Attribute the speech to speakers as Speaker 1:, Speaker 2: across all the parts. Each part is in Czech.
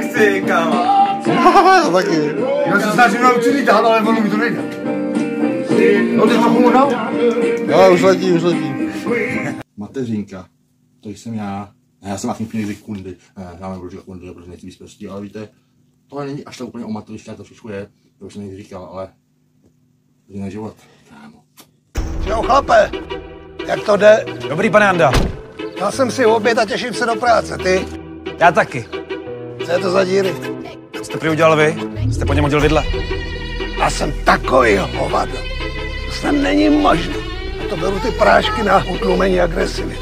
Speaker 1: Chci, kámo.
Speaker 2: to taky.
Speaker 3: Já se snažím naučit lítat, ale ono mi to nejde. No ty trochu mu dal?
Speaker 2: Jo, už letí, už letí. Mateřinka, to jsem já. Ne, já jsem vlastně někdy kundy. Já nebudu říkat kundy, protože nechci být zprostý, ale víte, tohle není až tak úplně o maturiště, to trošku je, to už jsem někdy říkal, ale jiný život, kámo.
Speaker 3: Čau chlape, jak to jde?
Speaker 4: Dobrý, pane Anda.
Speaker 3: Dal jsem si oběd a těším se do práce, ty?
Speaker 4: Já taky.
Speaker 3: Co je to za díry?
Speaker 4: Co jste prý udělal vy? Jste po něm hodil vidle.
Speaker 3: Já jsem takový hovado. To snad není možné. A to beru ty prášky na utlumení agresivy.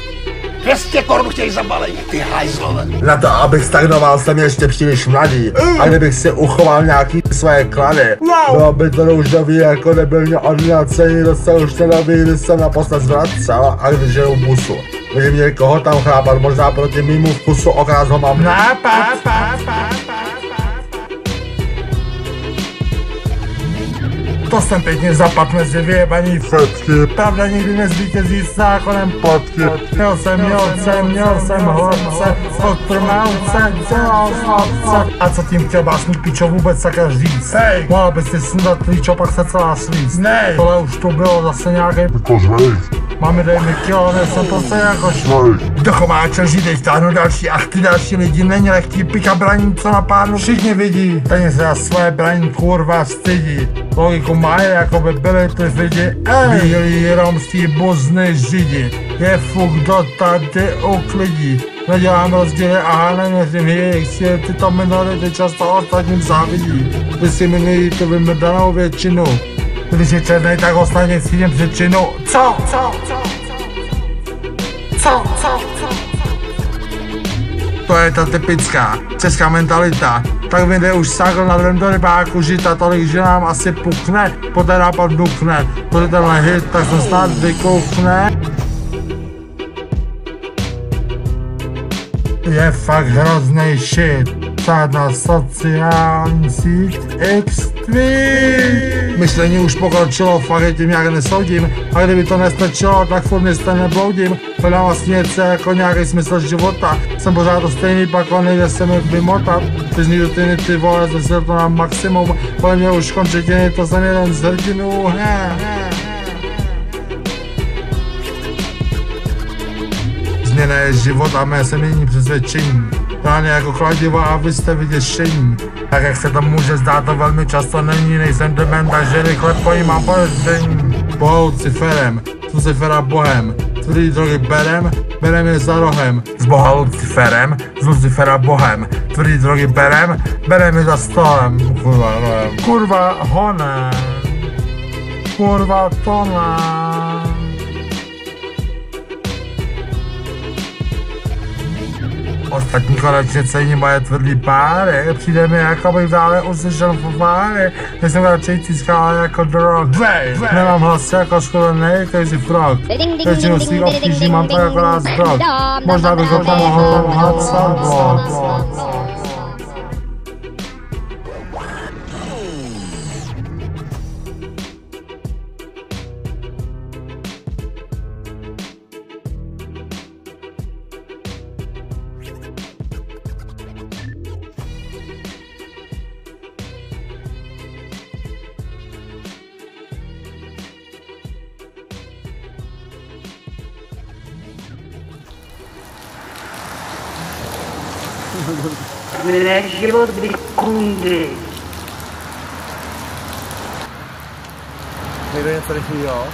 Speaker 3: 200 korun chtějí za balení, ty hajzlové.
Speaker 5: Na to, abych stagnoval, jsem ještě příliš mladý. A kdybych si uchoval nějaký své klady, bylo by to už nový, jako nebyl mě ordinace, nikdo se už nedoví, když jsem naposled zvracel a když jedu v busu. Vidím někoho tam chrápat, možná proti mýmu vkusu, okráz ho mám nápad. To jsem pěkně zapad mezi vyjebaní fotky. Pravda nikdy nezvítězí s zákonem potky. Měl jsem, měl jsem, měl jsem hlavce, odprmálce, dělal chlapce. A co tím chtěl básník pičo vůbec sakra říct? Hej, mohla bys si sundat klíčo, pak se celá slíct. Ne, tohle už to bylo zase nějaký jako Mami, dej mi kilo, jsem prostě jako švoj. Do chomáče židej stáhnu další, ach ty další lidi, není lehký pika braní, co na párnu všichni vidí. Ten se za své braní kurva stydí. Logiku mají, jako by byli ty lidi, ej, bílí romský buzny židi. Je fuk, kdo tady uklidí. Nedělám rozdíly a neměřím jejich síly, tyto minority často ostatním závidí. Vy si minují tu vymrdanou většinu. Když je černý, tak ostatně cítím příčinu. Co? Co? Co? Co? Co? Co? To je ta typická česká mentalita. Tak mi jde už sakl na do rybáku žita, tolik, že nám asi puchne, poté nápad duchne. Protože tenhle hit, tak se snad vykuchne. Je fakt hrozný shit. Psát na sociální síť x Myšlení už pokročilo, fakt tím jak nesoudím A kdyby to nestačilo, tak furt mě stejně bloudím Hledám vlastně něco jako nějaký smysl života. Jsem pořád to stejný, pak on nejde se mi vymotat. Ty zní rutiny, ty vole, zase to na maximum. Podle mě už končetiny, to jsem jeden z hrdinů. He, he. Změna je život a mé se mění přesvědčení Rány jako kladivo a vy jste vyděšení. Tak jak se to může zdát, to velmi často není, nejsem dement, takže rychle pojímám podezření. Po Luciferem, Lucifera bohem, tvrdý drogy berem, berem je za rohem. S boha Luciferem, z Lucifera bohem, tvrdý drogy berem, berem je za stolem. Kurva, rohem. Kurva, honem. Kurva, tonem. Ostatní konečně cení moje tvrdý páry, přijde mi jako bych dále uslyšel fofáry, nejsem radši tiskala jako drog, nemám hlas jako školený crazy frog, většinu svých obtíží mám tak akorát z drog, možná bych ho pomohl lhat sám
Speaker 6: Mne život kdy kundy.
Speaker 2: Nejde něco rychlého?